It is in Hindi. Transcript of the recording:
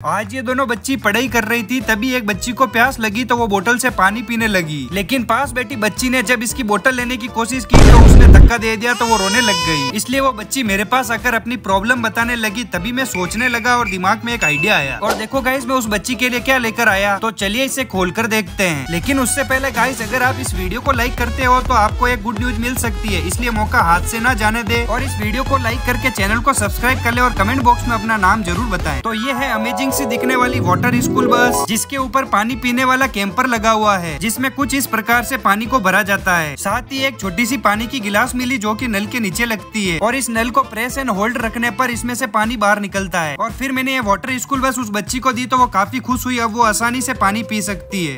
आज ये दोनों बच्ची पढ़ाई कर रही थी, तभी एक बच्ची को प्यास लगी तो वो बोतल से पानी पीने लगी। लेकिन पास बैठी बच्ची ने जब इसकी बोतल लेने की कोशिश की तो उसने धक्का दे दिया तो वो रोने लग गई। इसलिए वो बच्ची मेरे पास आकर अपनी प्रॉब्लम बताने लगी, तभी मैं सोचने लगा और दिमाग में एक आइडिया आया। और देखो गाइस मैं उस बच्ची के लिए क्या लेकर आया? तो चलिए इसे खोल कर देखते हैं। लेकिन उससे पहले गाइस अगर आप इस वीडियो को लाइक करते हो तो आपको एक गुड न्यूज़ मिल सकती है। इसलिए मौका हाथ से न जाने दे। और इस वीडियो को लाइक करके चैनल को सब्सक्राइब कर ले और कमेंट बॉक्स में अपना नाम ज़रूर बताए। तो ये है अमेजिंग से दिखने वाली वाटर स्कूल बस जिसके ऊपर पानी पीने वाला कैंपर लगा हुआ है, जिसमें कुछ इस प्रकार से पानी को भरा जाता है। साथ ही एक छोटी सी पानी की गिलास मिली जो कि नल के नीचे लगती है, और इस नल को प्रेस एंड होल्ड रखने पर इसमें से पानी बाहर निकलता है। और फिर मैंने ये वाटर स्कूल बस उस बच्ची को दी तो वो काफ़ी खुश हुई, अब वो आसानी से पानी पी सकती है।